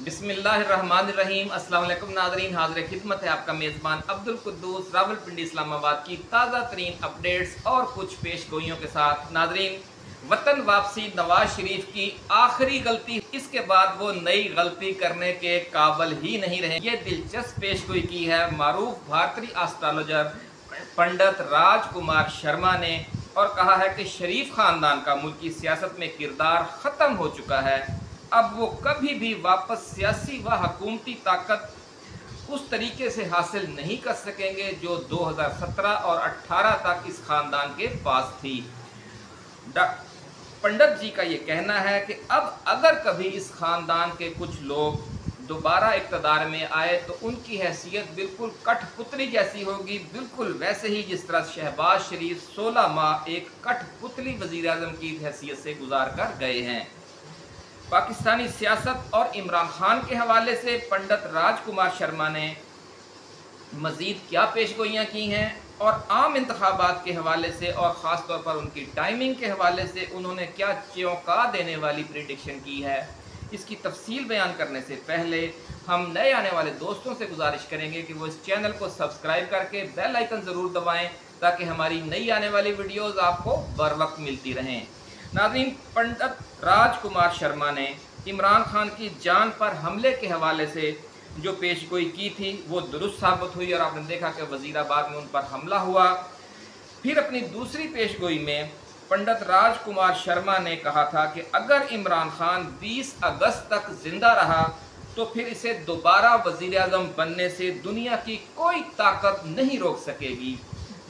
अस्सलाम वालेकुम नाजरीन, हाजिर खिदमत है आपका मेज़बान अब्दुल कुद्दूस रावलपिंडी इस्लामाबाद की ताज़ा तरीन अपडेट्स और कुछ पेश गोइयों के साथ। नाजरीन, वतन वापसी नवाज़ शरीफ की आखिरी गलती, इसके बाद वो नई गलती करने के काबल ही नहीं रहे। ये दिलचस्प पेश गोई की है मारूफ भारतीय एस्ट्रोलॉजर पंडित राजकुमार शर्मा ने और कहा है कि शरीफ खानदान का मुल्की सियासत में किरदार ख़त्म हो चुका है। अब वो कभी भी वापस सियासी व हकूमती ताकत उस तरीके से हासिल नहीं कर सकेंगे जो 2017 और 18 तक इस खानदान के पास थी। पंडित जी का ये कहना है कि अब अगर कभी इस खानदान के कुछ लोग दोबारा इकतदार में आए तो उनकी हैसियत बिल्कुल कठपुतली जैसी होगी। बिल्कुल वैसे ही जिस तरह शहबाज शरीफ 16 माह एक कठपुतली वज़ीर अजम की हैसियत से गुजार कर गए हैं। पाकिस्तानी सियासत और इमरान खान के हवाले से पंडित राजकुमार शर्मा ने मज़ीद क्या पेश गोइयाँ की हैं और आम इंतबात के हवाले से और ख़ास तौर पर उनकी टाइमिंग के हवाले से उन्होंने क्या चौंका देने वाली प्रिडिक्शन की है? इसकी तफसील बयान करने से पहले हम नए आने वाले दोस्तों से गुजारिश करेंगे कि वो इस चैनल को सब्सक्राइब करके बेल आइकन ज़रूर दबाएँ ताकि हमारी नई आने वाली वीडियोस आपको बर वक्त मिलती रहें। नाजरीन, पंडित राजकुमार शर्मा ने इमरान खान की जान पर हमले के हवाले से जो पेश गोई की थी, वो दुरुस्त साबित हुई और आपने देखा कि वजीराबाद में उन पर हमला हुआ। फिर अपनी दूसरी पेश गोई में पंडित राजकुमार शर्मा ने कहा था कि अगर इमरान खान 20 अगस्त तक ज़िंदा रहा तो फिर इसे दोबारा वज़ीर अजम बनने से दुनिया की कोई ताकत नहीं रोक सकेगी।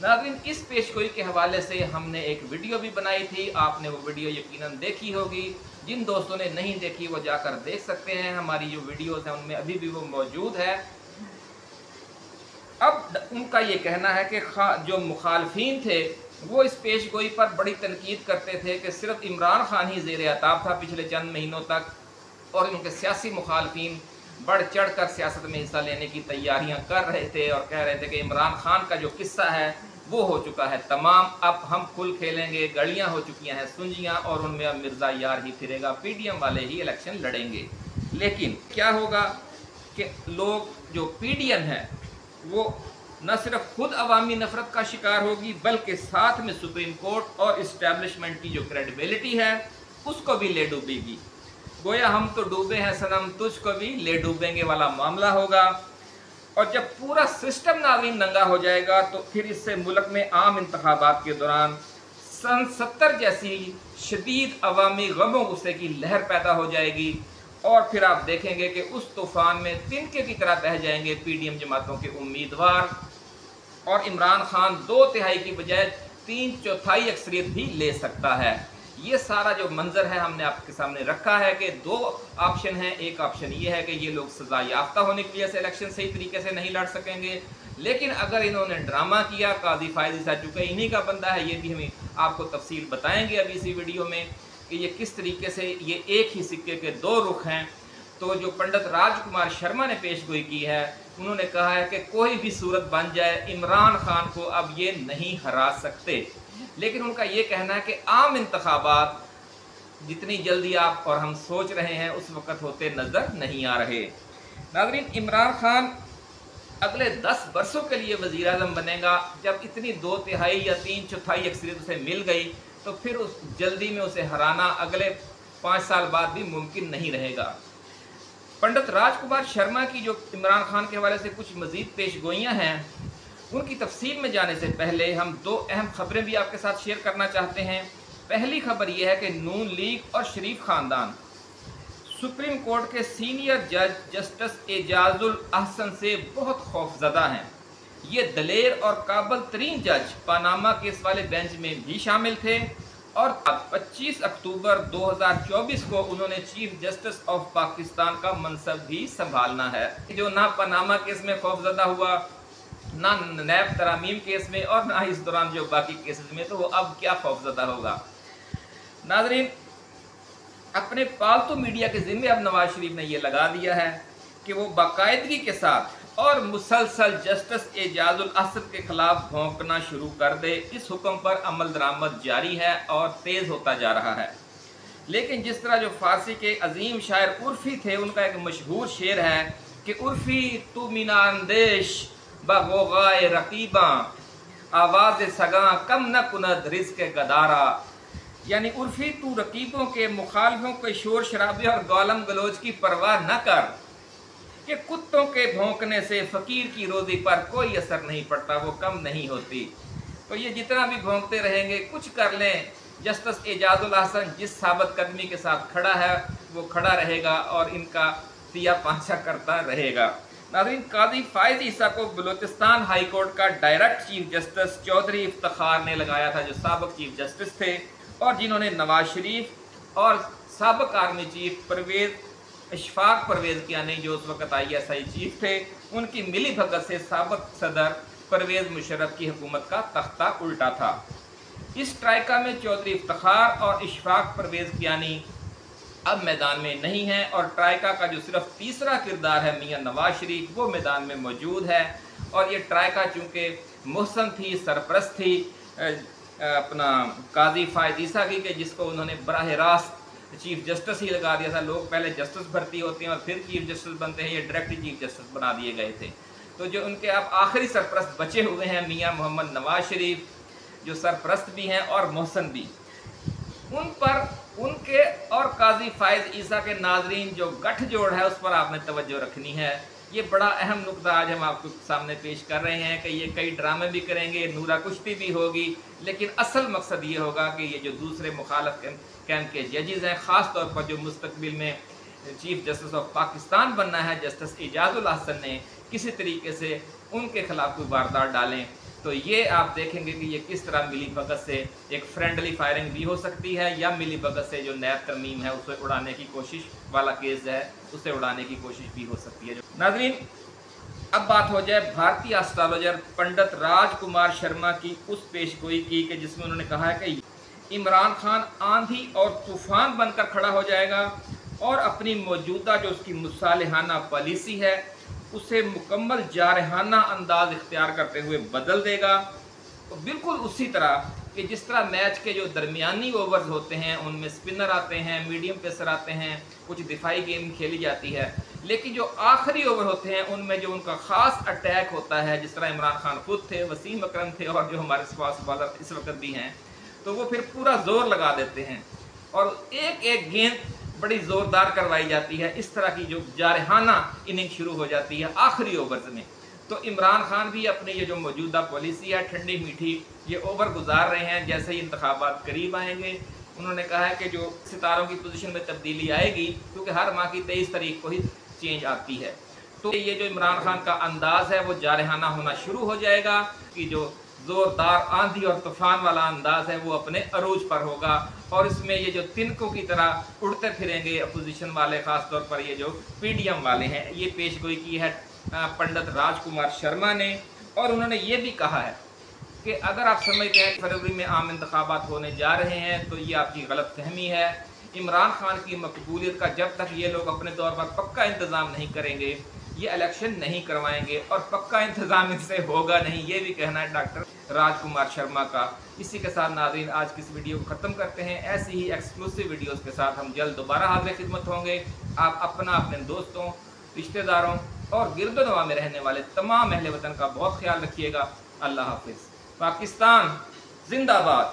नाजरीन इस पेशगोई के हवाले से हमने एक वीडियो भी बनाई थी। आपने वो वीडियो यकीनन देखी होगी। जिन दोस्तों ने नहीं देखी, वो जाकर देख सकते हैं। हमारी जो वीडियोस हैं, उनमें अभी भी वो मौजूद है। अब उनका ये कहना है कि जो मुखालफी थे, वो इस पेश गोई पर बड़ी तनकीद करते थे कि सिर्फ़ इमरान खान ही जेर अताब था पिछले चंद महीनों तक, और उनके सियासी मुखालफी बढ़ चढ़ कर सियासत में हिस्सा लेने की तैयारियाँ कर रहे थे और कह रहे थे कि इमरान खान का जो किस्सा है वो हो चुका है तमाम। अब हम खुल खेलेंगे गलियाँ हो चुकी हैं सुंजियाँ और उनमें अब मिर्ज़ा यार ही फिरेगा, पीडीएम वाले ही इलेक्शन लड़ेंगे। लेकिन क्या होगा कि लोग जो पीडीएम है, वो न सिर्फ़ खुद अवामी नफरत का शिकार होगी, बल्कि साथ में सुप्रीम कोर्ट और इस्टेब्लिशमेंट की जो क्रेडिबिलिटी है, उसको भी ले डूबेगी। गोया हम तो डूबे हैं, सनम, तुझको भी ले डूबेंगे वाला मामला होगा। और जब पूरा सिस्टम नाजीन नंगा हो जाएगा तो फिर इससे मुल्क में आम इंतबात के दौरान सन सत्तर जैसी शदीद अवामी गमों गुस्से की लहर पैदा हो जाएगी। और फिर आप देखेंगे कि उस तूफ़ान में तिनके की तरह बह जाएँगे पी डी एम जमातों के उम्मीदवार। और इमरान खान दो तिहाई की बजाय तीन चौथाई अक्सरियत भी ले सकता है। ये सारा जो मंजर है हमने आपके सामने रखा है कि दो ऑप्शन है, एक ऑप्शन ये है कि ये लोग सजा याफ्ता होने की वजह से इलेक्शन सही तरीके से नहीं लड़ सकेंगे। लेकिन अगर इन्होंने ड्रामा किया, काजी फायजी सा चुके इन्हीं का बंदा है, ये भी हमें आपको तफसील बताएँगे अभी इसी वीडियो में कि ये किस तरीके से ये एक ही सिक्के के दो रुख हैं। तो जो पंडित राजकुमार शर्मा ने पेश गोई की है उन्होंने कहा है कि कोई भी सूरत बन जाए, इमरान खान को अब ये नहीं हरा सकते। लेकिन उनका ये कहना है कि आम इंतबात जितनी जल्दी आप और हम सोच रहे हैं, उस वक़्त होते नज़र नहीं आ रहे। नाजरीन, इमरान खान अगले दस बरसों के लिए वज़ी अजम बनेगा। जब इतनी दो तिहाई या तीन चौथाई अक्सरियत उसे मिल गई तो फिर उस जल्दी में उसे हराना अगले पाँच साल बाद भी मुमकिन नहीं रहेगा। पंडित राजकुमार शर्मा की जो इमरान खान के हवाले से कुछ मज़ीद पेश गोइयाँ हैं, उनकी तफसील में जाने से पहले हम दो अहम खबरें भी आपके साथ शेयर करना चाहते हैं। पहली खबर यह है कि नून लीग और शरीफ खानदान। सुप्रीम कोर्ट के सीनियर जज जस्टिस एजाजुल अहसन से बहुत खौफजदा हैं। ये दलेर और काबल तरीन जज पानामा केस वाले बेंच में भी शामिल थे। और 25 अक्टूबर 2024 को उन्होंने चीफ जस्टिस ऑफ़ पाकिस्तान का मनसब भी संभालना है। जो ना पनामा केस में खौफजदा हुआ, ना नैब तरामीम केस में और ना इस दौरान जो बाकी केसेस में तो वो अब क्या खौफजदा होगा? नाजरीन, अपने पालतू तो मीडिया के ज़िम्मे अब नवाज़ शरीफ ने यह लगा दिया है कि वो बाकायदगी के साथ और मुसलसल जस्टिस एजाजुल असद के खिलाफ भोंकना शुरू कर दे। इस हुक्म पर अमल दरामद जारी है और तेज़ होता जा रहा है। लेकिन जिस तरह जो फारसी के अजीम शायर उर्फी थे, उनका एक मशहूर शेर है कि उर्फी, तू बगोगाए रकीबा, आवाज़ सगा, कम न कुनद रिस्क गदारा। यानी उर्फी, तू रकीबों के मुखालफों के शोर शराबे और गालम गलोच की परवाह न कर। कि कुत्तों के भौंकने से फ़कीर की रोज़ी पर कोई असर नहीं पड़ता, वो कम नहीं होती। तो ये जितना भी भोंकते रहेंगे, कुछ कर लें। जस्टिस एजाजुल हसन जिस साबत कदमी के साथ खड़ा है, वो खड़ा रहेगा और इनका सिया पांचा करता रहेगा। नाजरीन, काजी फायद ईसा को बलोचिस्तान हाई कोर्ट का direct chief justice Chaudhry Iftikhar ने लगाया था, जो सबक चीफ जस्टिस थे, और जिन्होंने नवाज़ शरीफ और सबक आर्मी चीफ परवेज़ इशफाक परवेज़ कियानी जो उस वक्त आई एस आई चीफ थे, उनकी मिली भगत से सबक सदर परवेज़ मुशरफ की हुकूमत का तख्ता उल्टा था। इस ट्राइका में चौधरी इफ्तार और इशफाक परवेज़ कियानी अब मैदान में नहीं है और ट्राइका का जो सिर्फ़ तीसरा किरदार है मियाँ नवाज़ शरीफ, वो मैदान में मौजूद है। और ये ट्राइका चूँकि मोहसन थी, सरप्रस्त थी अपना काजी फ़ायदीसा की कि जिसको उन्होंने बरह रास्त चीफ जस्टिस ही लगा दिया था। लोग पहले जस्टिस भर्ती होते हैं और फिर चीफ जस्टिस बनते हैं ये डायरेक्ट चीफ जस्टिस बना दिए गए थे। तो जो उनके अब आखिरी सरप्रस्त बचे हुए हैं, मियाँ मोहम्मद नवाज़ शरीफ, जो सरप्रस्त भी हैं और मोहसन भी। उन पर उनके और काजी फायज ईसा के नाजरीन जो गठजोड़ है, उस पर आपने तवज्जो रखनी है। ये बड़ा अहम नुकता आज हम आपको सामने पेश कर रहे हैं कि ये कई ड्रामे भी करेंगे, नूरा कुश्ती भी होगी, लेकिन असल मकसद ये होगा कि ये जो दूसरे मुखालफ कैंप के जजेज़ हैं ख़ास तौर पर जो मुस्तबिल में चीफ जस्टिस ऑफ़ पाकिस्तान बनना है, जस्टिस एजाजुल हसन ने किसी तरीके से उनके खिलाफ कोई वारदात डालें। तो ये आप देखेंगे कि ये किस तरह मिली भगत से एक फ्रेंडली फायरिंग भी हो सकती है, या मिली भगत से जो नैब तरमीम है, उसे उड़ाने की कोशिश वाला केस है, उसे उड़ाने की कोशिश भी हो सकती है। नाजरीन, अब बात हो जाए भारतीय एस्ट्रोलॉजर पंडित राजकुमार शर्मा की उस पेश गोई की कि जिसमें उन्होंने कहा है कि इमरान खान आंधी और तूफ़ान बनकर खड़ा हो जाएगा और अपनी मौजूदा जो उसकी मुसालहाना पॉलिसी है उसे मुकम्मल जारहाना अंदाज इख्तियार करते हुए बदल देगा। तो बिल्कुल उसी तरह कि जिस तरह मैच के जो दरमियानी ओवर्स होते हैं, उनमें स्पिनर आते हैं, मीडियम पेसर आते हैं, कुछ दिफाई गेम खेली जाती है। लेकिन जो आखिरी ओवर होते हैं, उनमें जो उनका ख़ास अटैक होता है, जिस तरह इमरान खान खुद थे, वसीम अक्रम थे और जो हमारे फास्ट बॉलर इस वक्त भी हैं तो वो फिर पूरा ज़ोर लगा देते हैं। और एक एक गेंद बड़ी ज़ोरदार करवाई जाती है। इस तरह की जो जारहाना इनिंग शुरू हो जाती है आखिरी ओवर्स में। तो इमरान खान भी अपनी ये जो मौजूदा पॉलिसी है, ठंडी मीठी, ये ओवर गुजार रहे हैं। जैसे ही इंतबात करीब आएँगे, उन्होंने कहा है कि जो सितारों की पोजीशन में तब्दीली आएगी, क्योंकि हर माह की तेईस तारीख को ही चेंज आती है। तो ये जो इमरान खान का अंदाज़ है, वो जारहाना होना शुरू हो जाएगा कि जो ज़ोरदार आंधी और तूफ़ान वाला अंदाज है, वो अपने अरूज पर होगा। और इसमें ये जो तिनकों की तरह उड़ते फिरेंगे अपोजिशन वाले, ख़ासतौर पर ये जो पीडीएम वाले हैं, ये पेश गोई की है पंडित राजकुमार शर्मा ने। और उन्होंने ये भी कहा है कि अगर आप समझते हैं फरवरी में आम इंतबात होने जा रहे हैं तो ये आपकी गलत फहमी है। इमरान खान की मकबूलियत का जब तक ये लोग अपने तौर पर पक्का इंतज़ाम नहीं करेंगे ये इलेक्शन नहीं करवाएँगे और पक्का इंतज़ाम इनसे होगा नहीं, ये भी कहना है डॉक्टर राजकुमार शर्मा का। इसी के साथ नाजरीन, आज की इस वीडियो को ख़त्म करते हैं। ऐसी ही एक्सक्लूसिव वीडियोस के साथ हम जल्द दोबारा हाजिर खिदमत होंगे। आप अपना, अपने दोस्तों, रिश्तेदारों और गिरदोनवा में रहने वाले तमाम अहल वतन का बहुत ख्याल रखिएगा। अल्लाह हाफिज़। पाकिस्तान, जिंदाबाद।